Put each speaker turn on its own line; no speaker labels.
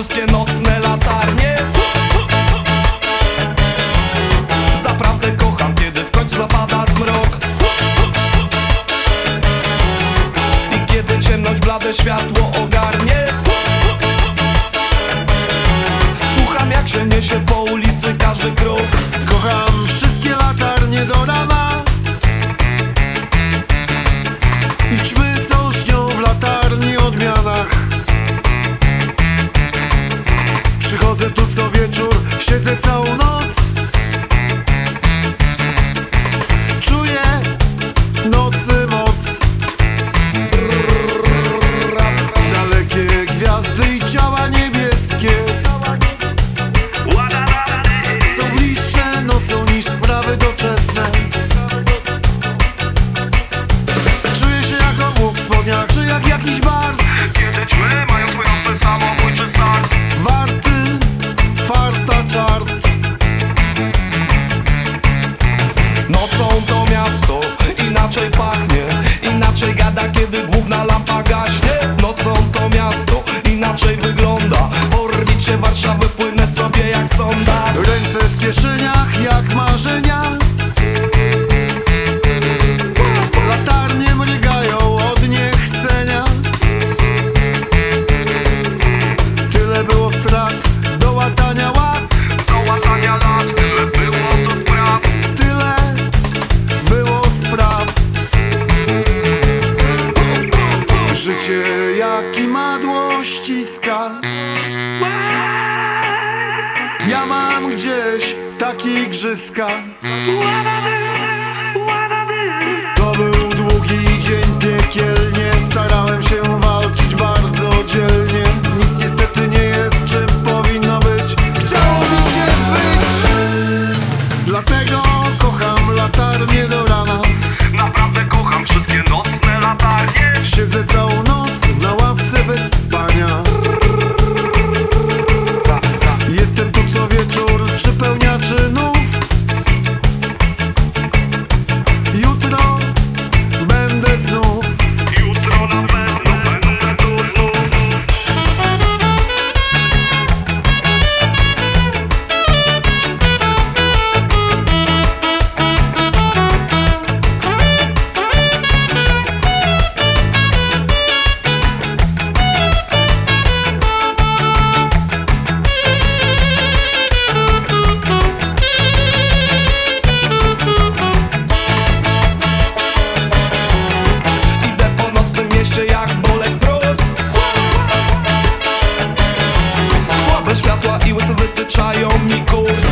wszystkie nocne latarnie. Zaprawdę kocham, kiedy w końcu zapada zmrok. I kiedy ciemność blade światło ogarnie. Słucham jak się niesie po
siedzę całą noc. Czuję nocy moc. Dalekie gwiazdy i ciała niebieskie. Są bliższe nocą niż sprawy doczesne. Czuję się jak obłok w spodniach, czy jak jakiś bard kieszeniach jak marzenia. Latarnie mrygają od niechcenia. Tyle było strat do łatania ład
Do łatania lat tyle było do spraw.
Tyle było spraw. Życie jak i madło ściska takie igrzyska
światła i łysy wytyczają mi kurs